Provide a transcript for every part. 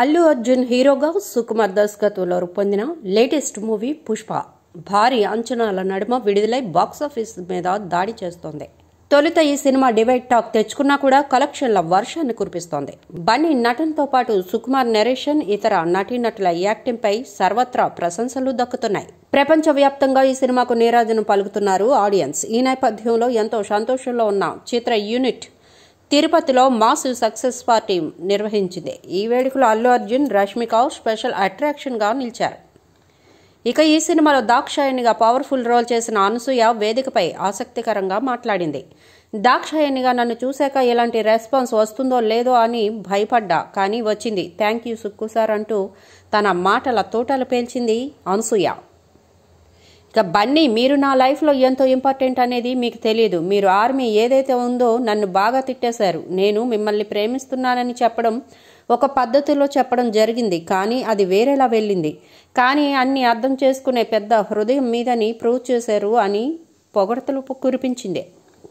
అల్లు అర్జున్ హీరోగా సుకుమార్ దర్శకత్వంలో రూపొందిన లేటెస్ట్ మూవీ పుష్ప. భారీ అంచనాల నడుమ విడుదలై బాక్సాఫీస్ మీద దాడి చేస్తోంది. తొలుత ఈ సినిమా డివైడ్ టాక్ తెచ్చుకున్నా కూడా కలెక్షన్ల వర్షాన్ని కురిపిస్తోంది. బన్నీ నటనతో పాటు సుకుమార్ నెరేషన్ ఇతర నటీనటుల యాక్టింగ్ పై సర్వత్రా ప్రశంసలు దక్కుతున్నాయి. ప్రపంచవ్యాప్తంగా ఈ సినిమాకు నీరాజను పలుకుతున్నారు ఆడియన్స్. ఈ నేపథ్యంలో ఎంతో సంతోషంలో ఉన్న చిత్ర యూనిట్ తిరుపతిలో మాస్ సక్సెస్ పార్టీ నిర్వహించింది. ఈ వేడుకలో అల్లు అర్జున్ రష్మిక స్పెషల్ అట్రాక్షన్గా నిలిచారు. ఇక ఈ సినిమాలో దాక్షాయణిగా పవర్ఫుల్ రోల్ చేసిన అనసూయ వేదికపై ఆసక్తికరంగా మాట్లాడింది. దాక్షాయణిగా నన్ను చూశాక ఎలాంటి రెస్పాన్స్ వస్తుందో లేదో అని భయపడ్డా కానీ వచ్చింది థ్యాంక్ యూ సుక్కు సార్ అంటూ తన మాటల తోటలు పేల్చింది అనసూయ. ఇక బన్నీ మీరు నా లైఫ్లో ఎంతో ఇంపార్టెంట్ అనేది మీకు తెలియదు మీరు ఆర్మీ ఏదైతే ఉందో నన్ను బాగా తిట్టేశారు. నేను మిమ్మల్ని ప్రేమిస్తున్నానని చెప్పడం ఒక పద్ధతిలో చెప్పడం జరిగింది. కానీ అది వేరేలా వెళ్ళింది. కానీ అన్ని అర్థం చేసుకునే పెద్ద హృదయం మీదని ప్రూవ్ చేశారు అని పొగడతలు కురిపించింది.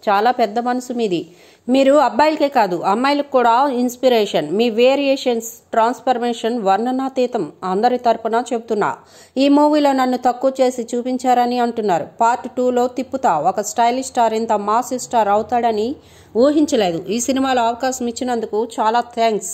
చాలా పెద్ద మనసు మీది. మీరు అబ్బాయిలకే కాదు అమ్మాయిలకు కూడా ఇన్స్పిరేషన్. మీ వేరియేషన్స్ ట్రాన్స్ఫర్మేషన్ వర్ణనాతీతం అందరి తరపున చెబుతున్నా. ఈ మూవీలో నన్ను తక్కువ చేసి చూపించారని అంటున్నారు. పార్ట్ టూలో తిప్పుతా. ఒక స్టైలిష్ స్టార్ ఇంత మాస్ స్టార్ అవుతాడని ఊహించలేదు. ఈ సినిమాలో అవకాశం ఇచ్చినందుకు చాలా థ్యాంక్స్.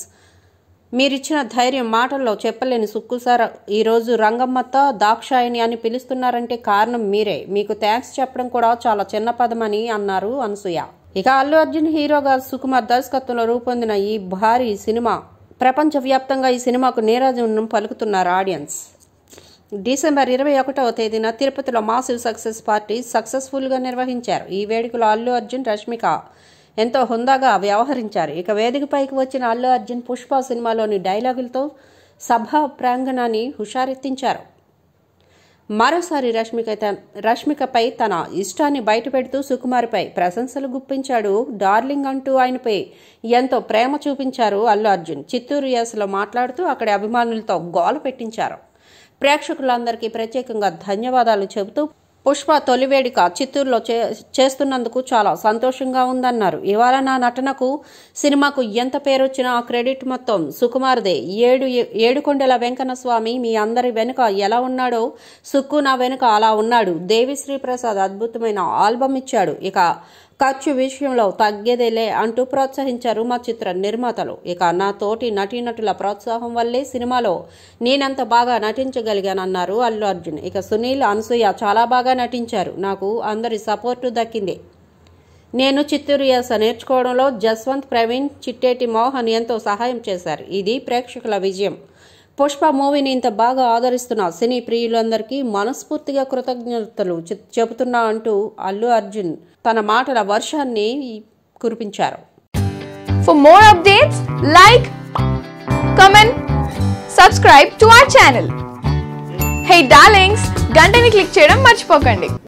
మీరిచ్చిన ధైర్యం మాటల్లో చెప్పలేని సుక్కు సార్ ఈరోజు రంగమ్మతో దాక్షాయణి అని పిలుస్తున్నారంటే కారణం మీరే. మీకు థ్యాంక్స్ చెప్పడం కూడా చాలా చిన్న పదమని అన్నారు అనసూయ. ఇక అల్లు అర్జున్ హీరోగా సుకుమార్ దర్శకత్వంలో రూపొందిన ఈ భారీ సినిమా ప్రపంచవ్యాప్తంగా ఈ సినిమాకు నీరాజనం పలుకుతున్నారు ఆడియన్స్ డిసెంబర్ ఇరవై ఒకటవ తేదీన తిరుపతిలో మాసివ్ సక్సెస్ పార్టీ సక్సెస్ఫుల్గా నిర్వహించారు. ఈ వేడుకలో అల్లు అర్జున్ రష్మిక ఎంతో హుందాగా వ్యవహరించారు. ఇక వేదికపైకి వచ్చిన అల్లు అర్జున్ పుష్ప సినిమాలోని డైలాగులతో సభా ప్రాంగణాన్ని హుషారెత్తించారు. మరోసారి రష్మిక రష్మికపై తన ఇష్టాన్ని బయటపెడుతూ సుకుమార్పై ప్రశంసలు గుప్పించాడు డార్లింగ్ అంటూ ఆయనపై ఎంతో ప్రేమ చూపించారు అల్లు అర్జున్. చిత్తూరు యాసలో మాట్లాడుతూ అక్కడి అభిమానులతో గోల పెట్టించారు. ప్రేక్షకులందరికీ ప్రత్యేకంగా ధన్యవాదాలు చెబుతూ పుష్ప తొలి వేడుక చిత్తూరులో చేస్తున్నందుకు చాలా సంతోషంగా ఉందన్నారు. ఇవాళ నా నటనకు సినిమాకు ఎంత పేరొచ్చినా ఆ క్రెడిట్ మొత్తం సుకుమార్దే. ఏడు ఏడుకొండల వెంకన్న స్వామి మీ అందరి వెనుక ఎలా ఉన్నాడో సుక్కు నా వెనుక అలా ఉన్నాడు. దేవిశ్రీ ప్రసాద్ అద్భుతమైన ఆల్బమ్ ఇచ్చాడు. ఇక ఖర్చు విషయంలో తగ్గేదేలే అంటూ ప్రోత్సహించారు మా చిత్ర నిర్మాతలు. ఇక నా తోటి నటీనటుల ప్రోత్సాహం వల్లే సినిమాలో నేనంత బాగా నటించగలిగానన్నారు అల్లు అర్జున్. ఇక సునీల్ అనసూయ చాలా బాగా నటించారు. నాకు అందరి సపోర్టు దక్కింది. నేను చిత్తూరు యాస నేర్చుకోవడంలో జస్వంత్ ప్రవీణ్ చిట్టేటి మోహన్ ఎంతో సహాయం చేశారు. ఇది ప్రేక్షకుల విజయం. పుష్ప మూవీని ఇంత బాగా ఆదరిస్తున్న సినీ ప్రియులందరికీ మనస్ఫూర్తిగా కృతజ్ఞతలు చెబుతున్నా అంటూ అల్లు అర్జున్ తన మాటల వర్షాన్ని కురిపించారు. For more updates like comment, subscribe to our channel Hey darlings, గంటని క్లిక్ చేయడం మర్చిపోకండి.